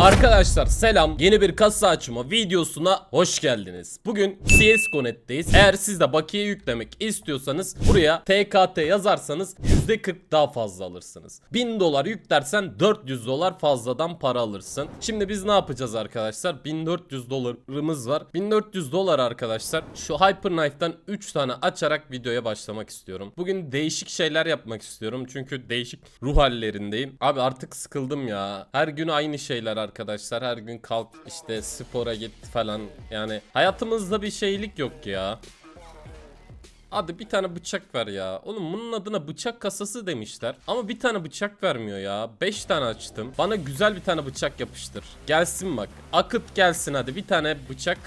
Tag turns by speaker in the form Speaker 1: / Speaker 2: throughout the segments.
Speaker 1: Arkadaşlar selam yeni bir kasa açma videosuna hoş geldiniz. Bugün CSGO.net'teyiz. Eğer siz de bakiye yüklemek istiyorsanız buraya TKT yazarsanız %40 daha fazla alırsınız. 1000 dolar yüklersen 400 dolar fazladan para alırsın. Şimdi biz ne yapacağız arkadaşlar? 1400 dolarımız var. 1400 dolar arkadaşlar şu Hyper Knife'dan 3 tane açarak videoya başlamak istiyorum. Bugün değişik şeyler yapmak istiyorum çünkü değişik ruh hallerindeyim. Abi artık sıkıldım ya. Her gün aynı şeyler. Her gün kalk işte spora git falan. Yani hayatımızda bir şeylik yok ya. Hadi bir tane bıçak ver ya. Oğlum bunun adına bıçak kasası demişler. Ama bir tane bıçak vermiyor ya. 5 tane açtım. Bana güzel bir tane bıçak yapıştır. Gelsin bak. Akıt gelsin hadi. Bir tane bıçak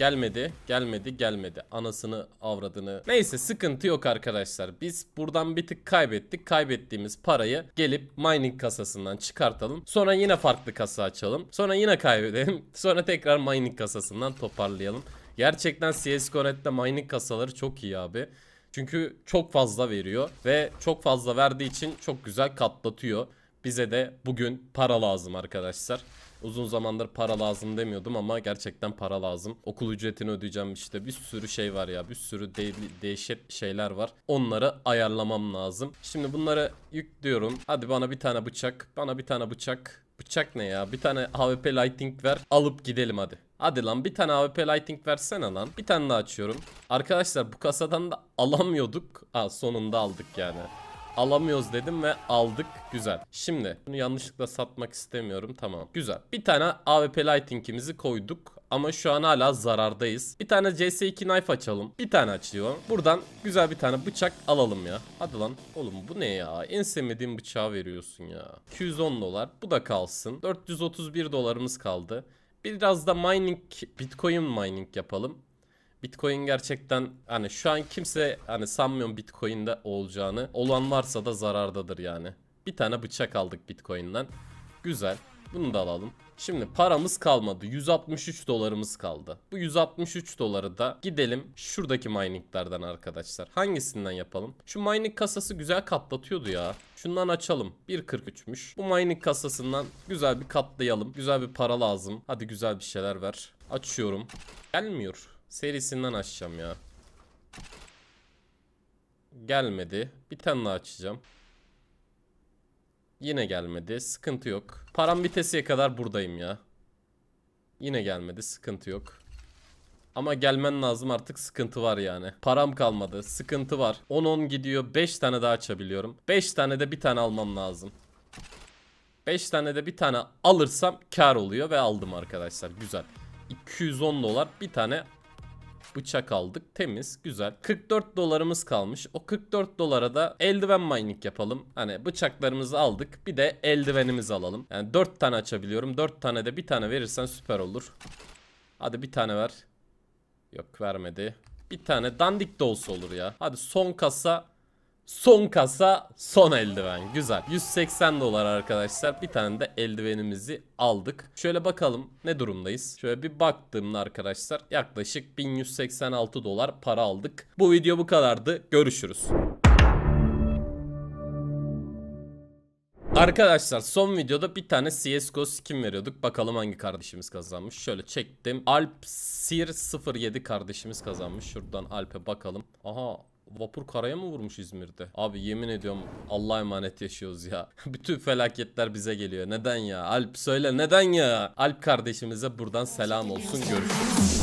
Speaker 1: Gelmedi, gelmedi, gelmedi. Anasını, avradını. Neyse sıkıntı yok arkadaşlar. Biz buradan bir tık kaybettik. Kaybettiğimiz parayı gelip mining kasasından çıkartalım. Sonra yine farklı kasa açalım. Sonra yine kaybedelim. Sonra tekrar mining kasasından toparlayalım. Gerçekten CSGO.net'te mining kasaları çok iyi abi. Çünkü çok fazla veriyor ve çok fazla verdiği için çok güzel katlatıyor. Bize de bugün para lazım arkadaşlar. Uzun zamandır para lazım demiyordum ama gerçekten para lazım. Okul ücretini ödeyeceğim işte bir sürü şey var ya bir sürü de değişik şeyler var. Onları ayarlamam lazım. Şimdi bunları yüklüyorum. Hadi bana bir tane bıçak. Bana bir tane bıçak. Bıçak ne ya? Bir tane AWP lighting ver. Alıp gidelim hadi. Hadi lan bir tane AWP lighting versene lan. Bir tane daha açıyorum. Arkadaşlar bu kasadan da alamıyorduk. Ha sonunda aldık yani alamıyoruz dedim ve aldık. Güzel. Şimdi bunu yanlışlıkla satmak istemiyorum. Tamam. Güzel. Bir tane AWP Lighting'imizi koyduk. Ama şu an hala zarardayız. Bir tane CS2 knife açalım. Bir tane açıyor. Buradan güzel bir tane bıçak alalım ya. Hadi lan. Oğlum bu ne ya? En sevmediğim bıçağı veriyorsun ya. 210 dolar. Bu da kalsın. 431 dolarımız kaldı. Biraz da mining, bitcoin mining yapalım. Bitcoin gerçekten hani şu an kimse hani sanmıyorum Bitcoin'de olacağını. Olan varsa da zarardadır yani. Bir tane bıçak aldık Bitcoin'den. Güzel. Bunu da alalım. Şimdi paramız kalmadı. 163 dolarımız kaldı. Bu 163 doları da gidelim şuradaki mininglerden arkadaşlar. Hangisinden yapalım? Şu mining kasası güzel katlatıyordu ya. Şundan açalım. 1.43'müş. Bu mining kasasından güzel bir katlayalım. Güzel bir para lazım. Hadi güzel bir şeyler ver. Açıyorum. Gelmiyor. Serisinden açacağım ya. Gelmedi. Bir tane daha açacağım. Yine gelmedi. Sıkıntı yok. Param bitesiye kadar buradayım ya. Yine gelmedi. Sıkıntı yok. Ama gelmen lazım artık sıkıntı var yani. Param kalmadı. Sıkıntı var. 10-10 gidiyor. 5 tane daha açabiliyorum. 5 tane de bir tane almam lazım. 5 tane de bir tane alırsam kar oluyor ve aldım arkadaşlar. Güzel. 210 dolar bir tane bıçak aldık. Temiz, güzel. 44 dolarımız kalmış. O 44 dolara da eldiven mining yapalım. Hani bıçaklarımızı aldık. Bir de eldivenimizi alalım. Yani 4 tane açabiliyorum. 4 tane de bir tane verirsen süper olur. Hadi bir tane ver. Yok vermedi. Bir tane dandik de olsa olur ya. Hadi son kasa Son kasa son eldiven güzel 180 dolar arkadaşlar bir tane de eldivenimizi aldık Şöyle bakalım ne durumdayız Şöyle bir baktığımda arkadaşlar yaklaşık 1186 dolar para aldık Bu video bu kadardı görüşürüz Arkadaşlar son videoda bir tane CSGO skin veriyorduk. Bakalım hangi kardeşimiz kazanmış. Şöyle çektim. Alp Sir 07 kardeşimiz kazanmış. Şuradan Alp'e bakalım. Aha Vapur karaya mı vurmuş İzmir'de? Abi yemin ediyorum Allah'a emanet yaşıyoruz ya. Bütün felaketler bize geliyor. Neden ya? Alp söyle neden ya? Alp kardeşimize buradan selam olsun. Görüşürüz.